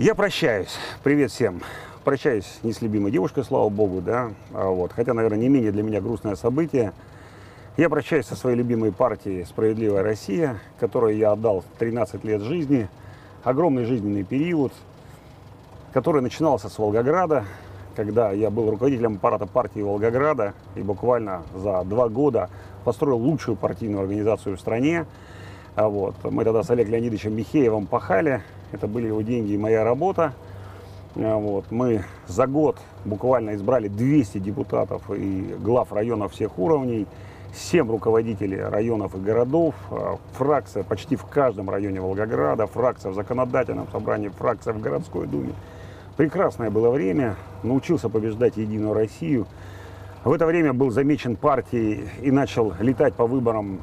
Я прощаюсь. Привет всем. Прощаюсь не с любимой девушкой, слава богу, да. А вот. Хотя, наверное, не менее для меня грустное событие. Я прощаюсь со своей любимой партией «Справедливая Россия», которой я отдал 13 лет жизни, огромный жизненный период, который начинался с Волгограда, когда я был руководителем аппарата партии Волгограда и буквально за два года построил лучшую партийную организацию в стране. А вот. Мы тогда с Олегом Леонидовичем Михеевым пахали, это были его деньги и моя работа. А вот. Мы за год буквально избрали 200 депутатов и глав районов всех уровней, 7 руководителей районов и городов, а, фракция почти в каждом районе Волгограда, фракция в законодательном собрании, фракция в городской думе. Прекрасное было время, научился побеждать Единую Россию. В это время был замечен партией и начал летать по выборам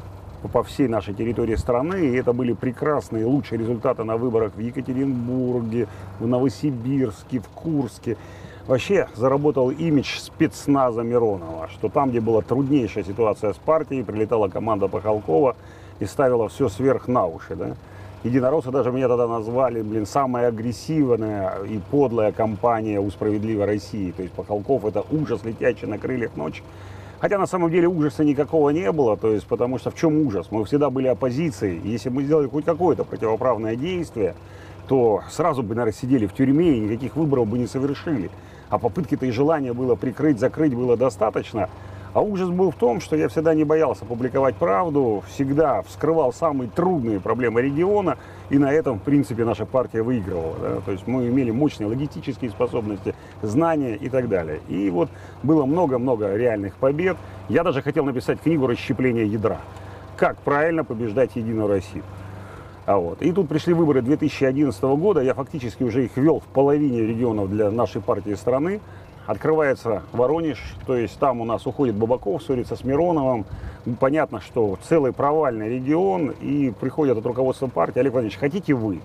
по всей нашей территории страны. И это были прекрасные, лучшие результаты на выборах в Екатеринбурге, в Новосибирске, в Курске. Вообще заработал имидж спецназа Миронова, что там, где была труднейшая ситуация с партией, прилетала команда Пахалкова и ставила все сверх на уши. Да? Единороссы даже меня тогда назвали, блин, самая агрессивная и подлая компания у справедливой России. То есть Пахалков это ужас, летящий на крыльях ночи. Хотя на самом деле ужаса никакого не было, то есть потому что в чем ужас? Мы всегда были оппозицией. Если мы сделали хоть какое-то противоправное действие, то сразу бы, наверное, сидели в тюрьме и никаких выборов бы не совершили. А попытки-то и желания было прикрыть, закрыть было достаточно. А ужас был в том, что я всегда не боялся публиковать правду, всегда вскрывал самые трудные проблемы региона, и на этом, в принципе, наша партия выигрывала. Да? То есть мы имели мощные логистические способности, знания и так далее. И вот было много-много реальных побед. Я даже хотел написать книгу «Расщепление ядра». Как правильно побеждать Единую Россию. А вот. И тут пришли выборы 2011 года, я фактически уже их вел в половине регионов для нашей партии страны открывается Воронеж, то есть там у нас уходит Бабаков, ссорится с Мироновым. Понятно, что целый провальный регион, и приходят от руководства партии, Олег Владимирович, хотите вы?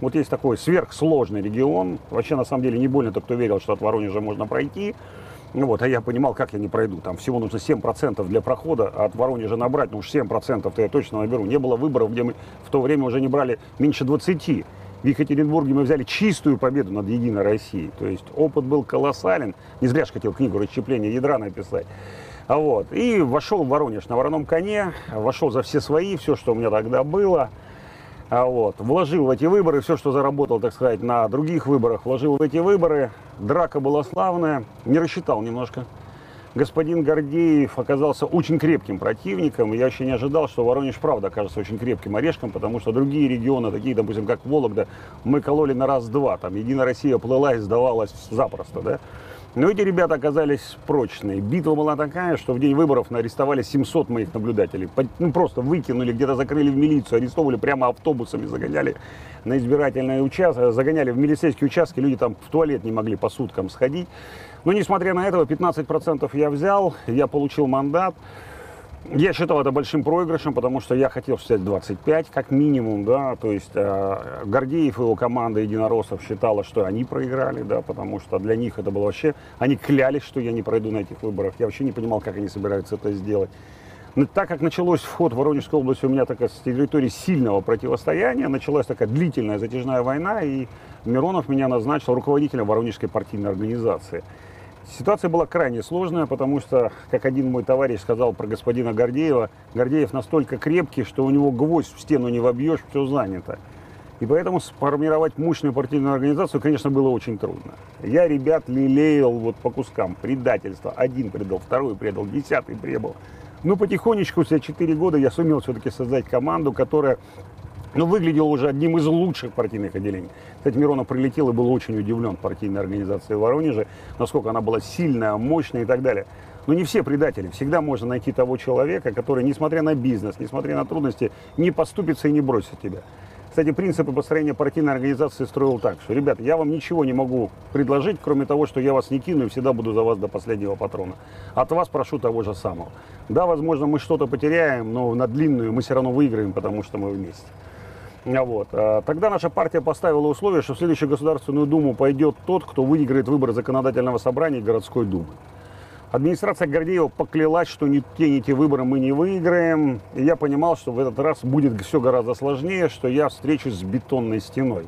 Вот есть такой сверхсложный регион. Вообще, на самом деле, не больно тот, кто верил, что от Воронежа можно пройти. Ну вот, а я понимал, как я не пройду. Там всего нужно 7% для прохода, а от Воронежа набрать, ну уж 7% то я точно наберу. Не было выборов, где мы в то время уже не брали меньше 20 в Екатеринбурге мы взяли чистую победу над Единой Россией. То есть опыт был колоссален. Не зря же хотел книгу «Расщепление ядра» написать. А вот. И вошел в Воронеж на вороном коне, вошел за все свои, все, что у меня тогда было. А вот. Вложил в эти выборы все, что заработал, так сказать, на других выборах, вложил в эти выборы. Драка была славная, не рассчитал немножко господин Гордеев оказался очень крепким противником. Я вообще не ожидал, что Воронеж правда окажется очень крепким орешком, потому что другие регионы, такие, допустим, как Вологда, мы кололи на раз-два. Там Единая Россия плыла и сдавалась запросто, да. Но эти ребята оказались прочные. Битва была такая, что в день выборов арестовали 700 моих наблюдателей. Ну, просто выкинули, где-то закрыли в милицию, арестовывали прямо автобусами, загоняли на избирательные участки, загоняли в милицейские участки. Люди там в туалет не могли по суткам сходить. Но несмотря на это, 15% я взял, я получил мандат. Я считал это большим проигрышем, потому что я хотел взять 25 как минимум, да, то есть э, Гордеев и его команда единороссов считала, что они проиграли, да, потому что для них это было вообще, они клялись, что я не пройду на этих выборах, я вообще не понимал, как они собираются это сделать. Но так как началось вход в Воронежской области у меня такая с территории сильного противостояния, началась такая длительная затяжная война, и Миронов меня назначил руководителем Воронежской партийной организации. Ситуация была крайне сложная, потому что, как один мой товарищ сказал про господина Гордеева, Гордеев настолько крепкий, что у него гвоздь в стену не вобьешь, все занято. И поэтому сформировать мощную партийную организацию, конечно, было очень трудно. Я ребят лелеял вот по кускам. Предательство. Один предал, второй предал, десятый предал. Но потихонечку, за 4 года я сумел все-таки создать команду, которая но выглядел уже одним из лучших партийных отделений. Кстати, Миронов прилетел и был очень удивлен партийной организацией в Воронеже, насколько она была сильная, мощная и так далее. Но не все предатели. Всегда можно найти того человека, который, несмотря на бизнес, несмотря на трудности, не поступится и не бросит тебя. Кстати, принципы построения партийной организации строил так, что, ребята, я вам ничего не могу предложить, кроме того, что я вас не кину и всегда буду за вас до последнего патрона. От вас прошу того же самого. Да, возможно, мы что-то потеряем, но на длинную мы все равно выиграем, потому что мы вместе. А вот. А тогда наша партия поставила условие, что в следующую Государственную Думу пойдет тот, кто выиграет выборы законодательного собрания и городской думы. Администрация Гордеева поклялась, что ни те, ни те выборы мы не выиграем. И я понимал, что в этот раз будет все гораздо сложнее, что я встречусь с бетонной стеной.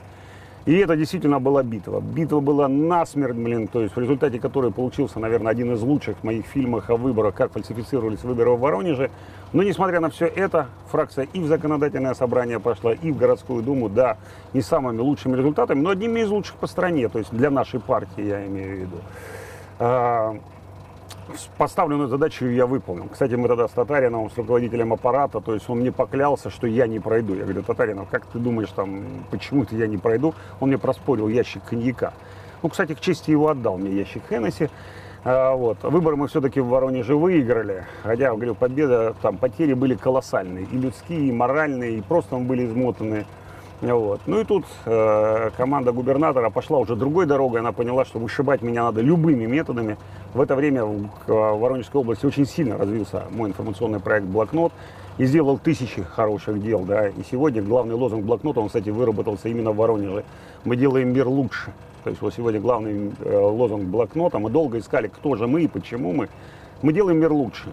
И это действительно была битва. Битва была насмерть, блин, то есть в результате которой получился, наверное, один из лучших моих фильмов о выборах, как фальсифицировались выборы в Воронеже. Но несмотря на все это, фракция и в законодательное собрание пошла, и в городскую думу, да, не самыми лучшими результатами, но одними из лучших по стране, то есть для нашей партии, я имею в виду. Поставленную задачу я выполнил. Кстати, мы тогда с Татариновым, с руководителем аппарата, то есть он мне поклялся, что я не пройду. Я говорю, Татаринов, как ты думаешь, там, почему-то я не пройду? Он мне проспорил ящик коньяка. Ну, кстати, к чести его отдал мне ящик Хеннесси. А, вот. Выборы мы все-таки в Воронеже выиграли. Хотя, говорю, победа, там, потери были колоссальные. И людские, и моральные, и просто мы были измотаны. Вот. Ну и тут э, команда губернатора пошла уже другой дорогой. Она поняла, что вышибать меня надо любыми методами. В это время в, в Воронежской области очень сильно развился мой информационный проект «Блокнот» и сделал тысячи хороших дел. Да. И сегодня главный лозунг «Блокнота», он, кстати, выработался именно в Воронеже. Мы делаем мир лучше. То есть вот сегодня главный э, лозунг «Блокнота». Мы долго искали, кто же мы и почему мы. Мы делаем мир лучше.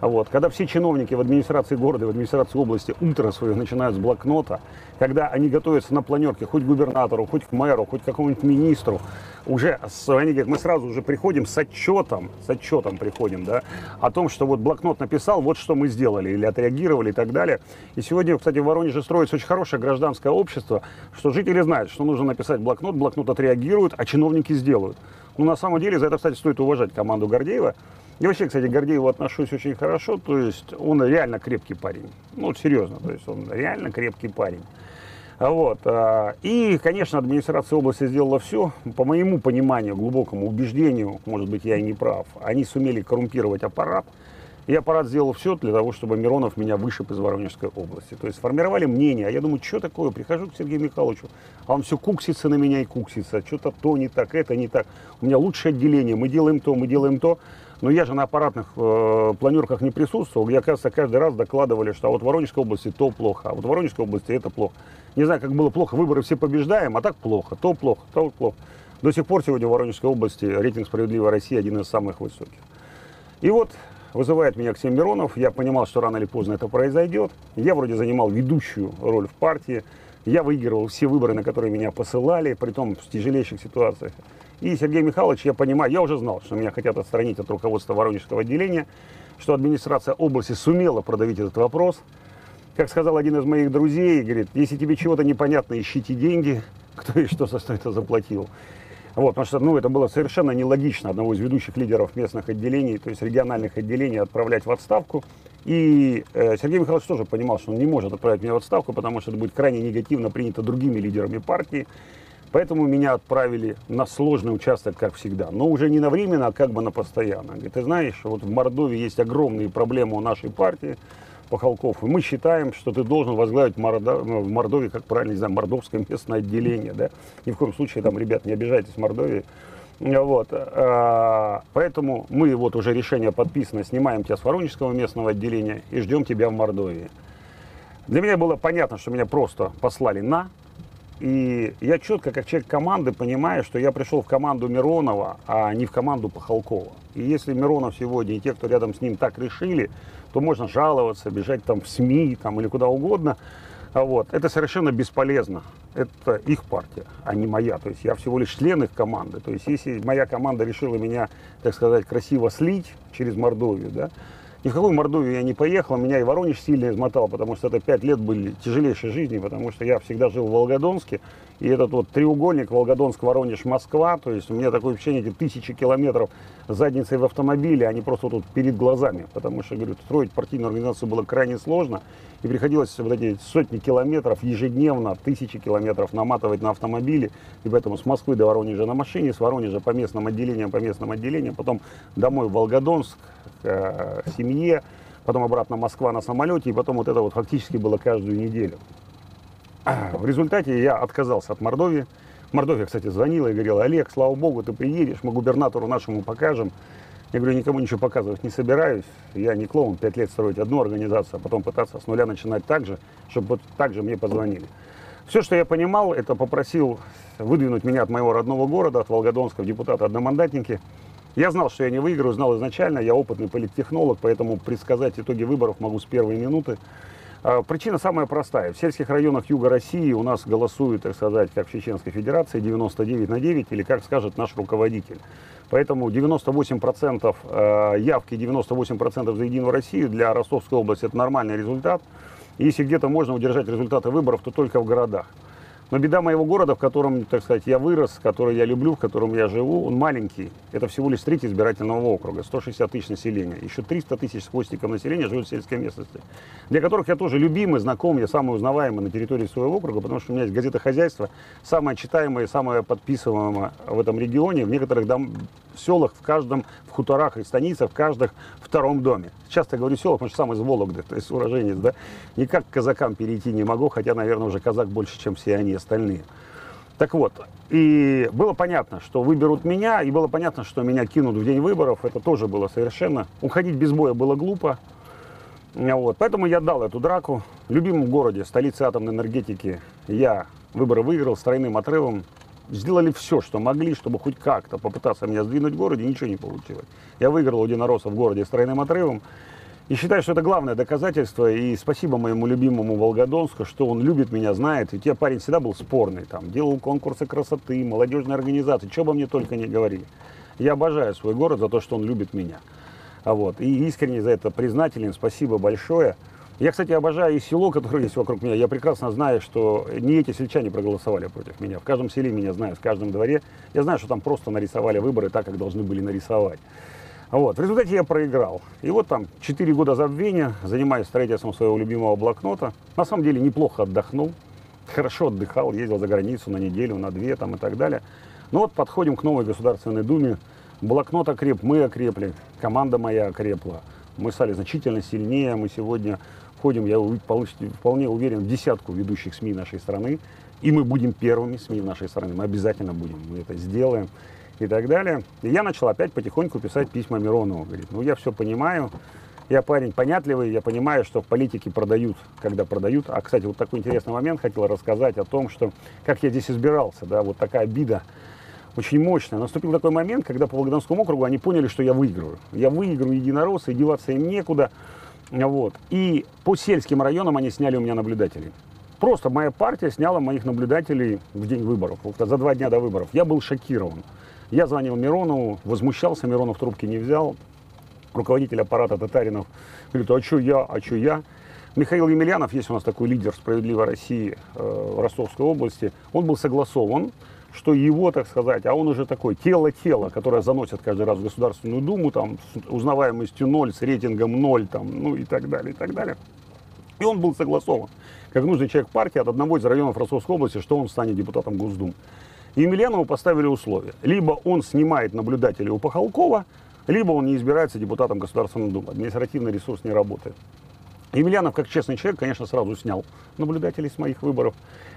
Вот. Когда все чиновники в администрации города, в администрации области утро свое начинают с блокнота, когда они готовятся на планерке хоть к губернатору, хоть к мэру, хоть к какому-нибудь министру, уже они говорят, мы сразу уже приходим с отчетом, с отчетом приходим, да, о том, что вот блокнот написал, вот что мы сделали, или отреагировали и так далее. И сегодня, кстати, в Воронеже строится очень хорошее гражданское общество, что жители знают, что нужно написать блокнот, блокнот отреагирует, а чиновники сделают. Ну, на самом деле, за это, кстати, стоит уважать команду Гордеева, и вообще, кстати, к Гордееву отношусь очень хорошо, то есть он реально крепкий парень. Ну, серьезно, то есть он реально крепкий парень. Вот. А, и, конечно, администрация области сделала все, по моему пониманию, глубокому убеждению, может быть, я и не прав, они сумели коррумпировать аппарат, и аппарат сделал все для того, чтобы Миронов меня вышиб из Воронежской области. То есть сформировали мнение, а я думаю, что такое, прихожу к Сергею Михайловичу, а он все куксится на меня и куксится, что-то то не так, это не так, у меня лучшее отделение, мы делаем то, мы делаем то, но я же на аппаратных э, планерках не присутствовал, где, оказывается, каждый раз докладывали, что а вот в Воронежской области то плохо, а вот в Воронежской области это плохо. Не знаю, как было плохо, выборы все побеждаем, а так плохо, то плохо, то плохо. До сих пор сегодня в Воронежской области рейтинг «Справедливой России» один из самых высоких. И вот вызывает меня Ксен Миронов, я понимал, что рано или поздно это произойдет. Я вроде занимал ведущую роль в партии, я выигрывал все выборы, на которые меня посылали, при том в тяжелейших ситуациях. И Сергей Михайлович, я понимаю, я уже знал, что меня хотят отстранить от руководства Воронежского отделения, что администрация области сумела продавить этот вопрос. Как сказал один из моих друзей, говорит, если тебе чего-то непонятно, ищите деньги, кто и что за что это заплатил. Вот, потому что ну, это было совершенно нелогично одного из ведущих лидеров местных отделений, то есть региональных отделений, отправлять в отставку. И э, Сергей Михайлович тоже понимал, что он не может отправить меня в отставку, потому что это будет крайне негативно принято другими лидерами партии. Поэтому меня отправили на сложный участок, как всегда. Но уже не на временно, а как бы на постоянно. Говорит, ты знаешь, вот в Мордовии есть огромные проблемы у нашей партии, Пахалков, и мы считаем, что ты должен возглавить Мордо... Ну, в Мордовии, как правильно, не знаю, мордовское местное отделение, да. Ни в коем случае, там, ребят, не обижайтесь, Мордовии. Вот. А, поэтому мы вот уже решение подписано, снимаем тебя с Воронежского местного отделения и ждем тебя в Мордовии. Для меня было понятно, что меня просто послали на, и я четко, как человек команды, понимаю, что я пришел в команду Миронова, а не в команду Пахалкова. И если Миронов сегодня и те, кто рядом с ним так решили, то можно жаловаться, бежать там в СМИ там, или куда угодно. А вот. Это совершенно бесполезно. Это их партия, а не моя. То есть я всего лишь член их команды. То есть если моя команда решила меня, так сказать, красиво слить через Мордовию, да, ни в какую Мордовию я не поехал, меня и Воронеж сильно измотал, потому что это пять лет были тяжелейшей жизни, потому что я всегда жил в Волгодонске, и этот вот треугольник Волгодонск, Воронеж, Москва, то есть у меня такое ощущение, эти тысячи километров задницей в автомобиле, они просто тут перед глазами, потому что, говорю, строить партийную организацию было крайне сложно, и приходилось вот эти сотни километров ежедневно, тысячи километров наматывать на автомобиле, и поэтому с Москвы до Воронежа на машине, с Воронежа по местным отделениям, по местным отделениям, потом домой в Волгодонск, к э, семье, потом обратно Москва на самолете, и потом вот это вот фактически было каждую неделю. В результате я отказался от Мордовии. Мордовия, кстати, звонила и говорила, Олег, слава богу, ты приедешь, мы губернатору нашему покажем. Я говорю, никому ничего показывать не собираюсь. Я не клоун, пять лет строить одну организацию, а потом пытаться с нуля начинать так же, чтобы вот так же мне позвонили. Все, что я понимал, это попросил выдвинуть меня от моего родного города, от Волгодонска депутата одномандатники. Я знал, что я не выиграю, знал изначально, я опытный политтехнолог, поэтому предсказать итоги выборов могу с первой минуты. А, причина самая простая. В сельских районах юга России у нас голосуют, так сказать, как в Чеченской Федерации, 99 на 9, или как скажет наш руководитель. Поэтому 98% э, явки, 98% за Единую Россию для Ростовской области это нормальный результат. И если где-то можно удержать результаты выборов, то только в городах. Но беда моего города, в котором, так сказать, я вырос, который я люблю, в котором я живу, он маленький. Это всего лишь треть избирательного округа, 160 тысяч населения. Еще 300 тысяч с хвостиком населения живет в сельской местности, для которых я тоже любимый, знакомый, я самый узнаваемый на территории своего округа, потому что у меня есть газета «Хозяйство», самая читаемая самая подписываемая в этом регионе. В некоторых дом, селах, в каждом, в хуторах и станицах, в каждом втором доме. Часто говорю селах, потому что сам из Вологды, то есть уроженец, да. Никак к казакам перейти не могу, хотя, наверное, уже казак больше, чем все они остальные. Так вот, и было понятно, что выберут меня, и было понятно, что меня кинут в день выборов. Это тоже было совершенно... Уходить без боя было глупо. Вот. Поэтому я дал эту драку. В любимом городе, столице атомной энергетики, я выборы выиграл с тройным отрывом сделали все, что могли, чтобы хоть как-то попытаться меня сдвинуть в городе, ничего не получилось. Я выиграл у единоросса в городе с тройным отрывом. И считаю, что это главное доказательство. И спасибо моему любимому Волгодонску, что он любит меня, знает. Ведь я парень всегда был спорный. Там, делал конкурсы красоты, молодежные организации, что бы мне только не говорили. Я обожаю свой город за то, что он любит меня. А вот. И искренне за это признателен. Спасибо большое. Я, кстати, обожаю и село, которое есть вокруг меня. Я прекрасно знаю, что не эти сельчане проголосовали против меня. В каждом селе меня знают, в каждом дворе. Я знаю, что там просто нарисовали выборы так, как должны были нарисовать. Вот. В результате я проиграл. И вот там 4 года забвения, занимаясь строительством своего любимого блокнота. На самом деле неплохо отдохнул, хорошо отдыхал, ездил за границу на неделю, на две там и так далее. Но вот подходим к новой Государственной Думе. Блокнот окреп, мы окрепли, команда моя окрепла. Мы стали значительно сильнее. Мы сегодня входим, я вполне уверен, в десятку ведущих СМИ нашей страны. И мы будем первыми СМИ нашей страны. Мы обязательно будем. Мы это сделаем. И так далее. И я начал опять потихоньку писать письма Миронову. Говорит, ну я все понимаю. Я парень понятливый, я понимаю, что в политике продают, когда продают. А, кстати, вот такой интересный момент хотел рассказать о том, что как я здесь избирался, да, вот такая обида очень мощная. Наступил такой момент, когда по Волгодонскому округу они поняли, что я выиграю. Я выиграю единороссы, деваться им некуда. Вот. И по сельским районам они сняли у меня наблюдателей. Просто моя партия сняла моих наблюдателей в день выборов, за два дня до выборов. Я был шокирован. Я звонил Миронову, возмущался, Миронов трубки не взял. Руководитель аппарата Татаринов говорит, а что я, а что я? Михаил Емельянов, есть у нас такой лидер «Справедливой России» э, Ростовской области, он был согласован что его, так сказать, а он уже такой тело-тело, которое заносят каждый раз в Государственную Думу, там, с узнаваемостью ноль, с рейтингом ноль, там, ну и так далее, и так далее. И он был согласован, как нужный человек партии от одного из районов Ростовской области, что он станет депутатом Госдумы. И Емельянову поставили условия. Либо он снимает наблюдателей у Пахалкова, либо он не избирается депутатом Государственной Думы. Административный ресурс не работает. Емельянов, как честный человек, конечно, сразу снял наблюдателей с моих выборов.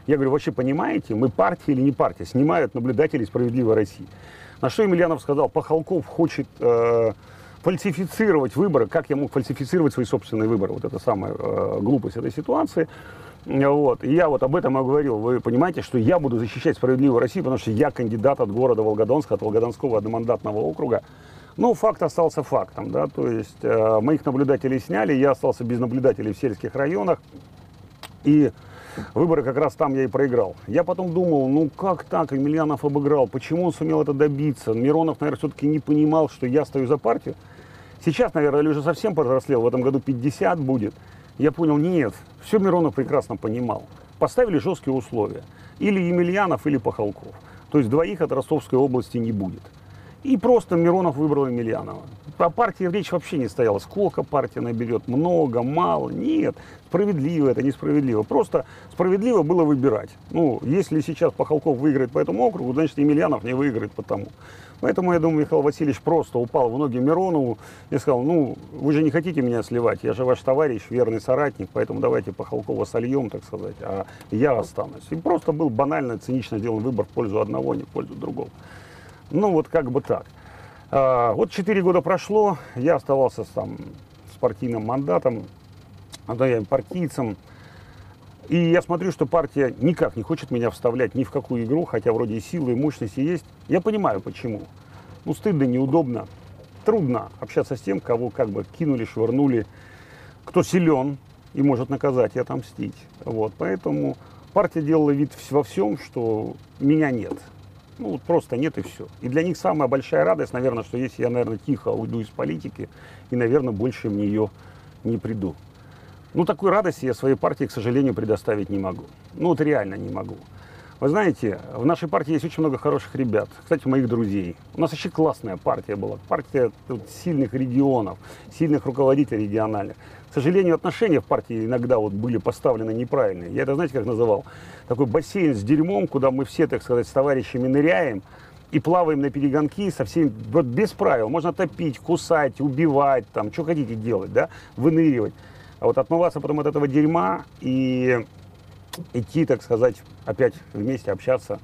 Я говорю, вообще понимаете, мы партия или не партия? Снимают наблюдателей «Справедливой России». На что Емельянов сказал, Пахалков хочет э, фальсифицировать выборы. Как я мог фальсифицировать свои собственные выборы? Вот это самая э, глупость этой ситуации. Вот. И я вот об этом и говорил. Вы понимаете, что я буду защищать «Справедливую Россию», потому что я кандидат от города Волгодонска, от Волгодонского одномандатного округа. Ну, факт остался фактом, да, то есть э, моих наблюдателей сняли, я остался без наблюдателей в сельских районах, и выборы как раз там я и проиграл. Я потом думал, ну как так, Емельянов обыграл, почему он сумел это добиться? Миронов, наверное, все-таки не понимал, что я стою за партию. Сейчас, наверное, или уже совсем повзрослел, в этом году 50 будет. Я понял, нет, все Миронов прекрасно понимал. Поставили жесткие условия. Или Емельянов, или Пахалков. То есть двоих от Ростовской области не будет. И просто Миронов выбрал Емельянова. О партии речь вообще не стояла. Сколько партия наберет? Много, мало? Нет. Справедливо это, несправедливо. Просто справедливо было выбирать. Ну, если сейчас Пахалков выиграет по этому округу, значит Емельянов не выиграет потому. Поэтому, я думаю, Михаил Васильевич просто упал в ноги Миронову и сказал, ну, вы же не хотите меня сливать, я же ваш товарищ, верный соратник, поэтому давайте Пахалкова сольем, так сказать, а я останусь. И просто был банально, цинично сделан выбор в пользу одного, не в пользу другого. Ну, вот как бы так. А, вот 4 года прошло, я оставался там с партийным мандатом, да, я партийцем. И я смотрю, что партия никак не хочет меня вставлять ни в какую игру, хотя вроде и силы, и мощности есть. Я понимаю, почему. Ну, стыдно, неудобно, трудно общаться с тем, кого как бы кинули, швырнули, кто силен, и может наказать и отомстить. Вот, поэтому партия делала вид во всем, что меня нет. Ну, вот просто нет и все. И для них самая большая радость, наверное, что если я, наверное, тихо уйду из политики и, наверное, больше в нее не приду. Ну, такой радости я своей партии, к сожалению, предоставить не могу. Ну, вот реально не могу. Вы знаете, в нашей партии есть очень много хороших ребят. Кстати, моих друзей. У нас вообще классная партия была. Партия сильных регионов, сильных руководителей региональных. К сожалению, отношения в партии иногда вот были поставлены неправильные. Я это, знаете, как называл? Такой бассейн с дерьмом, куда мы все, так сказать, с товарищами ныряем и плаваем на перегонки со всеми, вот без правил. Можно топить, кусать, убивать, там, что хотите делать, да, выныривать. А вот отмываться потом от этого дерьма и идти, так сказать, опять вместе общаться.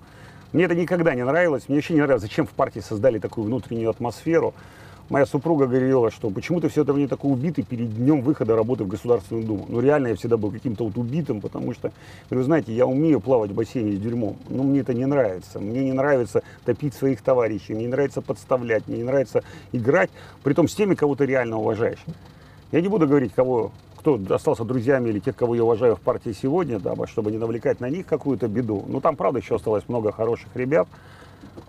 Мне это никогда не нравилось. Мне вообще не нравилось, зачем в партии создали такую внутреннюю атмосферу. Моя супруга говорила, что почему-то все это мне такой убитый перед днем выхода работы в Государственную Думу. Ну, реально, я всегда был каким-то вот убитым, потому что, вы знаете, я умею плавать в бассейне с дерьмом, но мне это не нравится. Мне не нравится топить своих товарищей, мне не нравится подставлять, мне не нравится играть, при том с теми, кого ты реально уважаешь. Я не буду говорить, кого кто остался друзьями или тех, кого я уважаю в партии сегодня, да, чтобы не навлекать на них какую-то беду. Ну, там, правда, еще осталось много хороших ребят.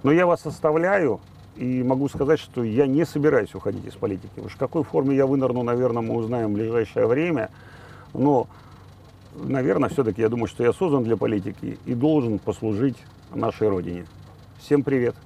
Но я вас оставляю и могу сказать, что я не собираюсь уходить из политики. Уж в какой форме я вынырну, наверное, мы узнаем в ближайшее время. Но, наверное, все-таки я думаю, что я создан для политики и должен послужить нашей Родине. Всем привет!